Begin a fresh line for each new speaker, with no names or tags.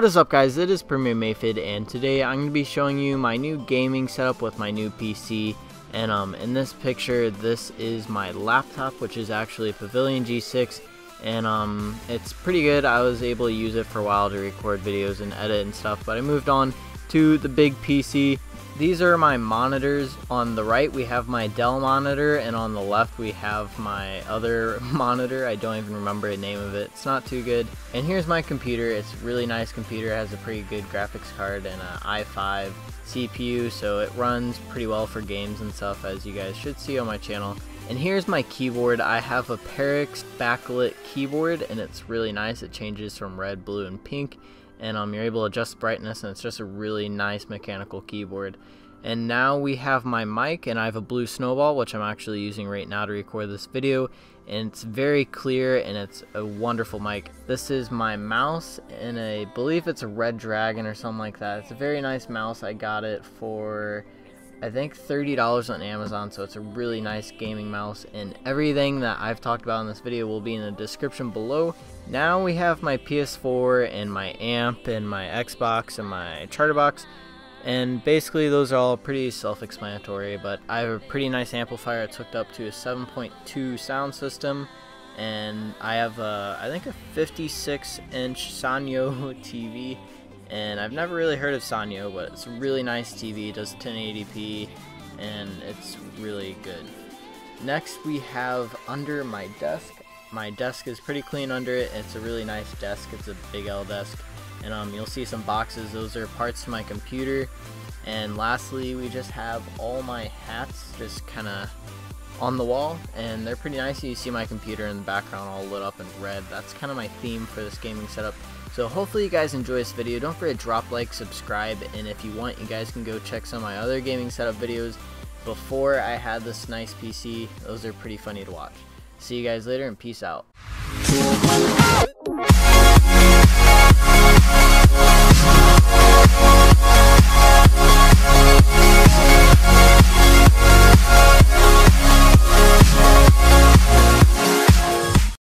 What is up guys, it is Premium Aphid and today I'm going to be showing you my new gaming setup with my new PC and um, in this picture this is my laptop which is actually a Pavilion G6 and um, it's pretty good. I was able to use it for a while to record videos and edit and stuff but I moved on to the big PC these are my monitors. On the right we have my Dell monitor and on the left we have my other monitor. I don't even remember the name of it. It's not too good. And here's my computer. It's really nice computer. It has a pretty good graphics card and an i5 CPU so it runs pretty well for games and stuff as you guys should see on my channel. And here's my keyboard. I have a Perixx backlit keyboard and it's really nice. It changes from red, blue, and pink and um, you're able to adjust brightness and it's just a really nice mechanical keyboard. And now we have my mic and I have a blue snowball which I'm actually using right now to record this video and it's very clear and it's a wonderful mic. This is my mouse and I believe it's a Red Dragon or something like that. It's a very nice mouse. I got it for I think $30 on Amazon, so it's a really nice gaming mouse, and everything that I've talked about in this video will be in the description below. Now we have my PS4 and my amp and my Xbox and my charter box, and basically those are all pretty self-explanatory, but I have a pretty nice amplifier. It's hooked up to a 7.2 sound system, and I have a, I think a 56 inch Sanyo TV and I've never really heard of Sanyo, but it's a really nice TV. It does 1080p, and it's really good. Next, we have under my desk. My desk is pretty clean under it. It's a really nice desk. It's a big L desk, and um, you'll see some boxes. Those are parts to my computer. And lastly, we just have all my hats just kind of on the wall and they're pretty nice. You see my computer in the background all lit up in red. That's kind of my theme for this gaming setup. So hopefully you guys enjoy this video. Don't forget to drop like subscribe and if you want you guys can go check some of my other gaming setup videos. Before I had this nice PC those are pretty funny to watch. See you guys later and peace out